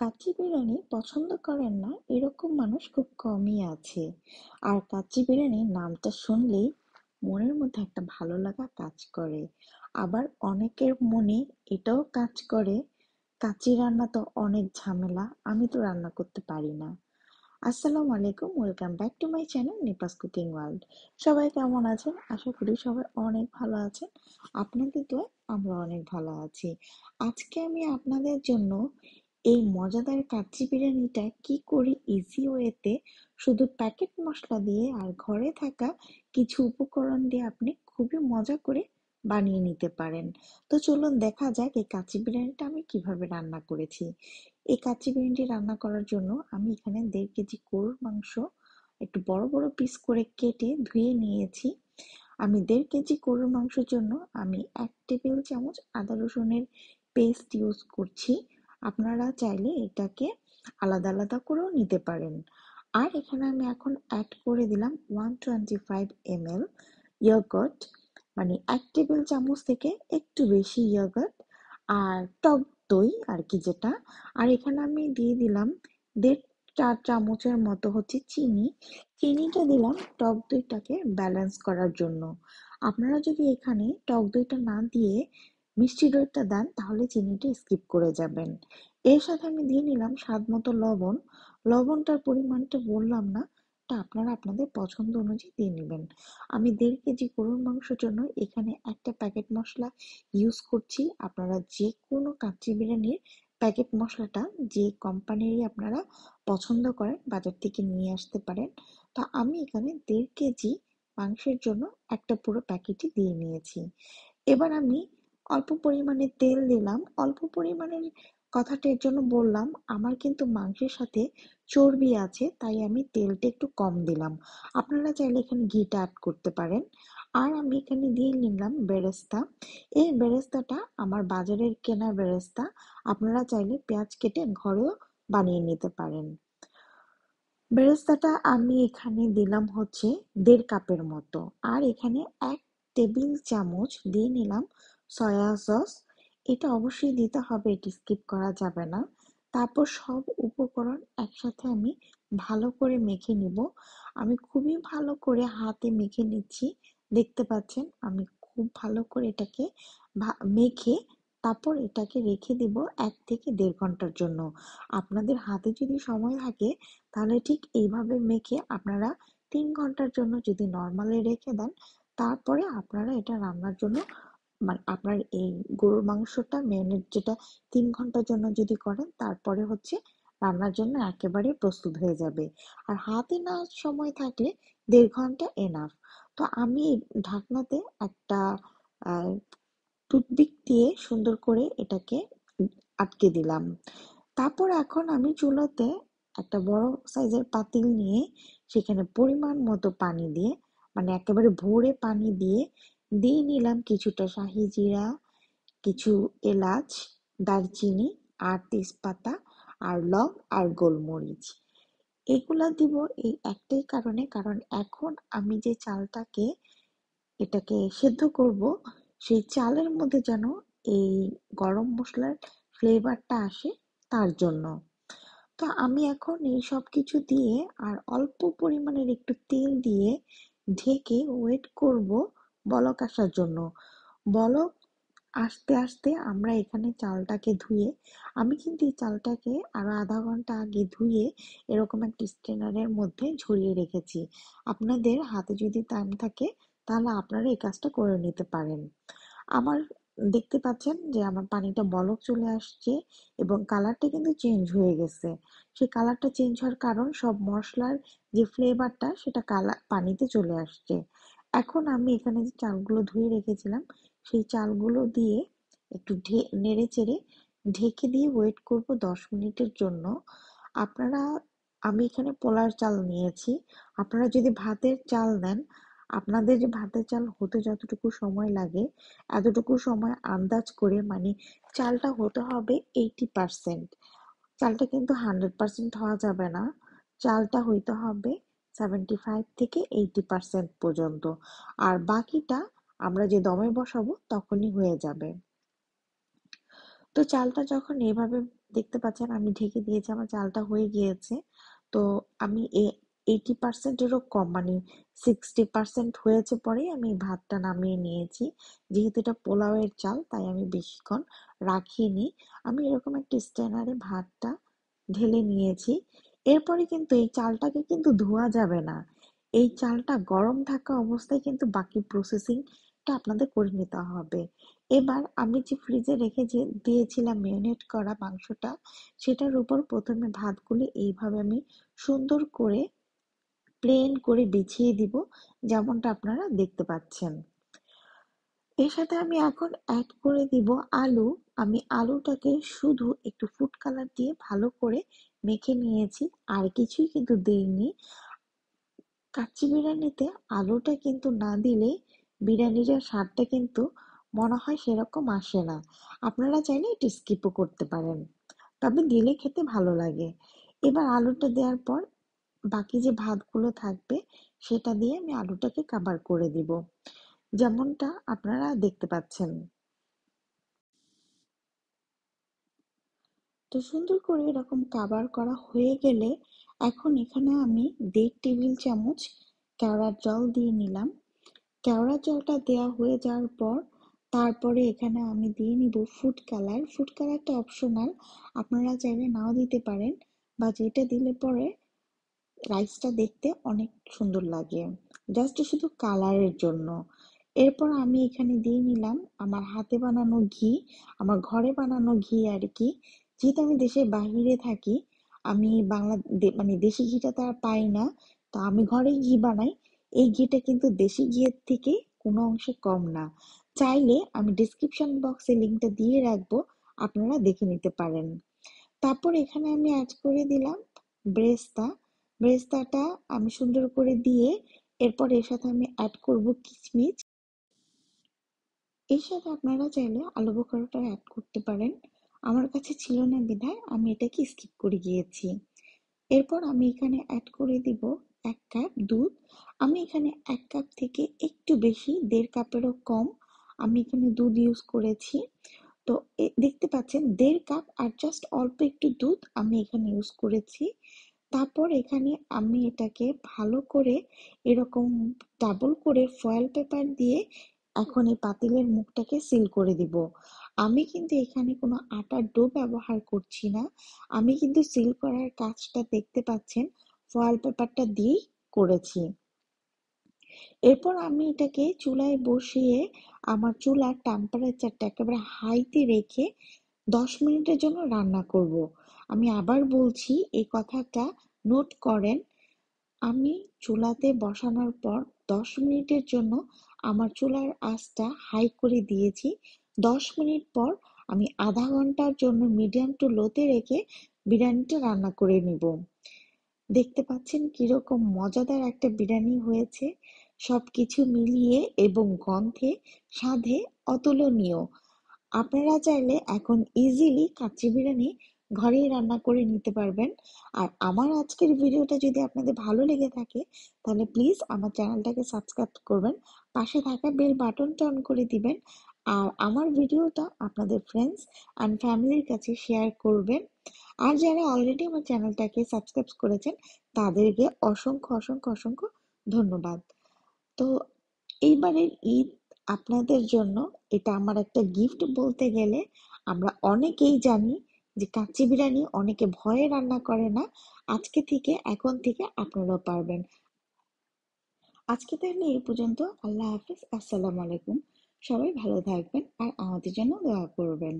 কাচ্চি বিরিয়ানি পছন্দ করেন না, এরকম মানুষ খুব কমই আছে। আর কাচ্চি বিরিয়ানির নামটা শুনলেই মনের মধ্যে একটা ভালো লাগা কাজ করে। আবার অনেকের মনে এটাও কাজ করে কাচ্চি রান্না তো অনেক ঝামেলা, আমি তো রান্না করতে পারি না। আসসালামু আলাইকুম, welcome back to my channel Nipa's cooking world. সবাই কেমন আছেন? আশা করি সবাই অনেক ভালো আছেন। আপনাদের তো আমরা অনেক ভালো আছি। আজকে আমি আপনাদের জন্য এই মজাদার কাচ্চি বিরিয়ানিটা কি করে ইজি ওয়েতে শুধু প্যাকেট মশলা দিয়ে আর ঘরে থাকা কিছু উপকরণ দিয়ে আপনি খুবই মজা করে বানিয়ে নিতে পারেন। তো চলুন দেখা যাক এই কাচ্চি বিরিয়ানিটা আমি কীভাবে রান্না করেছি। এই কাচ্চি বিরিয়ানিটি রান্না করার জন্য আমি এখানে দেড় কেজি গরুর মাংস একটু বড় বড় পিস করে কেটে ধুয়ে নিয়েছি। আমি দেড় কেজি গরুর মাংসের জন্য আমি এক টেবিল চামচ আদা রসুনের পেস্ট ইউজ করছি। আপনারা চাইলে এটাকে আলাদা আলাদা করেও নিতে পারেন। আর এখানে আমি এখন অ্যাড করে দিলাম one twenty five M L yogurt মানে এক টেবিল চামচ থেকে একটু বেশি ইয়গট আর টক দই আর কি যেটা। আর এখানে আমি দিয়ে দিলাম দেড় চার চামচের মতো হচ্ছে চিনি। চিনিটা দিলাম টক দইটাকে ব্যালেন্স করার জন্য। আপনারা যদি এখানে টক দইটা না দিয়ে মিষ্টি দইটা দেন, তাহলে চিনিটা স্কিপ করে যাবেন। এর সাথে আমি দিয়ে নিলাম স্বাদ মতো লবণ। লবণটার পরিমাণটা বললাম না আপনারা আপনাদের পছন্দ অনুযায়ী দিয়ে নেবেন। আমি দেড় কেজি গরুর মাংসের জন্য এখানে একটা প্যাকেট মশলা ইউজ করছি। আপনারা যে কোনো কাচ্চি বিরিয়ানির প্যাকেট মশলাটা যে কোম্পানিরই আপনারা পছন্দ করেন, বাজার থেকে নিয়ে আসতে পারেন। তা আমি এখানে দেড় কেজি মাংসের জন্য একটা পুরো প্যাকেটই দিয়ে নিয়েছি। এবার আমি অল্প পরিমাণে তেল দিলাম। অল্প পরিমাণের এর জন্য বললাম, আমার কিন্তু মাংসের সাথে চর্বি আছে, তাই আমি তেলটা একটু কম দিলাম। আপনারা চাইলে এখানে ঘিটা অ্যাড করতে পারেন। আর আমি এখানে দিয়ে নিলাম বেরেস্তা। এই বেরেস্তাটা আমার বাজারের কেনা বেরেস্তা। আপনারা চাইলে পেঁয়াজ কেটে ঘরেও বানিয়ে নিতে পারেন। বেরেস্তাটা আমি এখানে দিলাম হচ্ছে দেড় কাপের মতো। আর এখানে এক টেবিল চামচ দিয়ে নিলাম সয়া সস এটা অবশ্যই দিতে হবে, এটি স্কিপ করা যাবে না। তারপর সব উপকরণ একসাথে আমি ভালো করে মেখে নিব। আমি খুবই ভালো করে হাতে মেখে নিচ্ছি, দেখতে পাচ্ছেন? আমি খুব ভালো করে এটাকে মেখে তারপর এটাকে রেখে দিব এক থেকে দেড় ঘণ্টার জন্য। আপনাদের হাতে যদি সময় থাকে, তাহলে ঠিক এইভাবে মেখে আপনারা তিন ঘণ্টার জন্য যদি নর্মালে রেখে দেন, তারপরে আপনারা এটা রান্নার জন্য আপনার এই গরুর মাংসটা মেরিনেট যেটা তিন ঘণ্টার জন্য যদি করেন, তারপরে হচ্ছে রান্নার জন্য একেবারে প্রস্তুত হয়ে যাবে। আর হাতে না সময় থাকলে দেড় ঘণ্টা এনাফ তো আমি ঢাকনাতে একটা টুথপিক দিয়ে সুন্দর করে এটাকে আটকে দিলাম। তারপর এখন আমি চুলোতে একটা বড় সাইজের পাতিল নিয়ে সেখানে পরিমাণ মতো পানি দিয়ে মানে একেবারে ভরে পানি দিয়ে দিয়ে নিলাম কিছুটা শাহি জিরা, কিছু এলাচ, দারচিনি আর তেজপাতা আর লং আর গোলমরিচ। এগুলা দিব এই একটাই কারণে, কারণ এখন আমি যে চালটাকে, এটাকে সেদ্ধ করব, সেই চালের মধ্যে যেন এই গরম মশলার ফ্লেভারটা আসে তার জন্য। তো আমি এখন এই সব কিছু দিয়ে আর অল্প পরিমাণের একটু তেল দিয়ে ঢেকে ওয়েট করব বলক আসার জন্য। বলক, আস্তে আস্তে আমরা এখানে চালটাকে ধুয়ে, আমি কিন্তু এই চালটাকে আরও আধা ঘণ্টা আগে ধুয়ে এরকম একটা স্ট্রেনারের মধ্যে ঝরিয়ে রেখেছি। আপনাদের হাতে যদি টাইম থাকে, তাহলে আপনারা এই কাজটা করে নিতে পারেন। আমার দেখতে পাচ্ছেন যে আমার পানিটা বলক চলে আসছে এবং কালারটা কিন্তু চেঞ্জ হয়ে গেছে। সেই কালারটা চেঞ্জ হওয়ার কারণ সব মশলার যে ফ্লেভারটা সেটা কালার পানিতে চলে আসছে। এখন আমি এখানে যে চালগুলো ধুয়ে রেখেছিলাম, সেই চালগুলো দিয়ে একটু নেড়ে চেড়ে ঢেকে দিয়ে ওয়েট করব দশ মিনিটের জন্য। আপনারা, আমি এখানে পোলার চাল নিয়েছি। আপনারা যদি ভাতের চাল নেন, আপনাদের যে ভাতের চাল হতে যতটুকু সময় লাগে, এতটুকু সময় আন্দাজ করে মানে চালটা হতে হবে এইটি পারসেন্ট চালটা কিন্তু হান্ড্রেড পারসেন্ট হওয়া যাবে না। চালটা হইতে হবে সেভেন্টি ফাইভ থেকে এইটি পারসেন্ট পর্যন্ত। আর বাকিটা আমরা যে দমে বসাবো তখনই হয়ে যাবে। তো চালটা যখন এভাবে দেখতে পাচ্ছেন, আমি ঢেকে দিয়েছি, আমার চালটা হয়ে গিয়েছে। তো আমি এইটি পার্সেন্টেরও কম মানে সিক্সটি পার্সেন্ট হয়েছে পরেই আমি ভাতটা নামিয়ে নিয়েছি। যেহেতু এটা পোলাওয়ের চাল, তাই আমি বেশিক্ষণ রাখিনি। আমি এরকম একটা স্ট্যানারে ভাতটা ঢেলে নিয়েছি। এরপরে কিন্তু এই চালটাকে কিন্তু ধোয়া যাবে না। এই চালটা গরম থাকা অবস্থায় কিন্তু বাকি প্রসেসিংটা আপনাদের করে নিতে হবে। এবার আমি যে ফ্রিজে রেখে যে দিয়েছিলাম মেরিনেট করা মাংসটা, সেটার উপর প্রথমে ভাতগুলি এইভাবে আমি সুন্দর করে প্লেন করে বিছিয়ে দিব, যেমনটা আপনারা দেখতে পাচ্ছেন। এর সাথে আমি এখন অ্যাড করে দিব আলু। আমি আলুটাকে শুধু একটু ফুড কালার দিয়ে ভালো করে মেখে নিয়েছি, আর কিছুই কিন্তু দিইনি। কাচ্চি বিরিয়ানিতে আলুটা কিন্তু না দিলে বিরিয়ানির স্বাদটা কিন্তু মনে হয় সেরকম আসে না। আপনারা চাইলে একটু স্কিপও করতে পারেন, তবে দিলে খেতে ভালো লাগে। এবার আলুটা দেওয়ার পর বাকি যে ভাতগুলো থাকবে, সেটা দিয়ে আমি আলুটাকে কাবার করে দিব। যেমনটা আপনারা দেখতে পাচ্ছেন। তো সুন্দর করে এরকম কাবার করা হয়ে গেলে এখন এখানে আমি দেড় টেবিল চামচ কেওড়ার জল দিয়ে নিলাম। কেওড়া জলটা দেওয়া হয়ে যাওয়ার পর তারপরে এখানে আমি দিয়ে নিব ফুড কালার ফুড কালারটা অপশনাল আপনারা চাইলে নাও দিতে পারেন, বা যেটা দিলে পরে রাইসটা দেখতে অনেক সুন্দর লাগে। জাস্ট শুধু কালারের জন্য। এরপর আমি এখানে দিয়ে নিলাম আমার হাতে বানানো ঘি, আমার ঘরে বানানো ঘি আর কি। যেহেতু আমি দেশের বাহিরে থাকি, আমি বাংলা মানে দেশি ঘিটা তো আর পাই না, তো আমি ঘরে ঘি বানাই। এই ঘিটা কিন্তু দেশি ঘিয়ের থেকে কোনো অংশে কম না। চাইলে আমি ডিসক্রিপশন বক্সে লিঙ্কটা দিয়ে রাখব, আপনারা দেখে নিতে পারেন। তারপর এখানে আমি অ্যাড করে দিলাম ব্রেস্তা। ব্রেস্তাটা আমি সুন্দর করে দিয়ে এরপর এর সাথে আমি অ্যাড করব কিচমিচ এর সাথে আপনারা চাইলে আলু বোখরাটা অ্যাড করতে পারেন। আমার কাছে ছিল না বিধায় আমি এটাকে স্কিপ করে গিয়েছি। এরপর আমি এখানে অ্যাড করে দিব এক কাপ দুধ। আমি এখানে এক কাপ থেকে একটু বেশি, দেড় কাপেরও কম আমি এখানে দুধ ইউজ করেছি। তো দেখতে পাচ্ছেন, দেড় কাপ আর জাস্ট অল্প একটু দুধ আমি এখানে ইউজ করেছি। তারপর এখানে আমি এটাকে ভালো করে এরকম ডাবল করে ফয়েল পেপার দিয়ে এখন এই পাতিলের মুখটাকে সিল করে দিব। আমি কিন্তু এখানে কোনো আটার ডো ব্যবহার করছি না। আমি কিন্তু সিল করার কাজটা দেখতে পাচ্ছেন ফয়েল পেপারটা দিয়েই করেছি। এরপর আমি এটাকে চুলায় বসিয়ে আমার চুলার টেম্পারেচারটা একেবারে হাইতে রেখে দশ মিনিটের জন্য রান্না করব। আমি আবার বলছি, এই কথাটা নোট করেন, আমি চুলাতে বসানোর পর দশ মিনিটের জন্য আমার চুলার আঁচটা হাই করে দিয়েছি। দশ মিনিট পর আমি আধা ঘণ্টার জন্য মিডিয়াম টু লোতে রেখে বিরিয়ানিটা রান্না করে নিব। দেখতে পাচ্ছেন কীরকম মজাদার একটা বিরিয়ানি হয়েছে। সবকিছু মিলিয়ে এবং গন্ধে, স্বাদে অতুলনীয়। আপনারা চাইলে এখন ইজিলি কাচ্চি বিরিয়ানি ঘরেই রান্না করে নিতে পারবেন। আর আমার আজকের ভিডিওটা যদি আপনাদের ভালো লেগে থাকে, তাহলে প্লিজ আমার চ্যানেলটাকে সাবস্ক্রাইব করবেন, পাশে থাকা বেল বাটনটা অন করে দিবেন, আর আমার ভিডিওটা আপনাদের ফ্রেন্ডস অ্যান্ড ফ্যামিলির কাছে শেয়ার করবেন। আর যারা অলরেডি আমার চ্যানেলটাকে সাবস্ক্রাইব করেছেন, তাদেরকে অসংখ্য অসংখ্য অসংখ্য ধন্যবাদ। তো এইবারের ঈদ আপনাদের জন্য এটা আমার একটা গিফট বলতে গেলে আমরা অনেকেই জানি যে কাঁচি বিরিয়ানি অনেকে ভয়ে রান্না করে না, আজকে থেকে, এখন থেকে আপনারাও পারবেন। আজকে তাহলে এই পর্যন্ত। আল্লাহ হাফিজ। আসসালামু আলাইকুম। সবাই ভালো থাকবেন আর আমাদের জন্য দোয়া করবেন।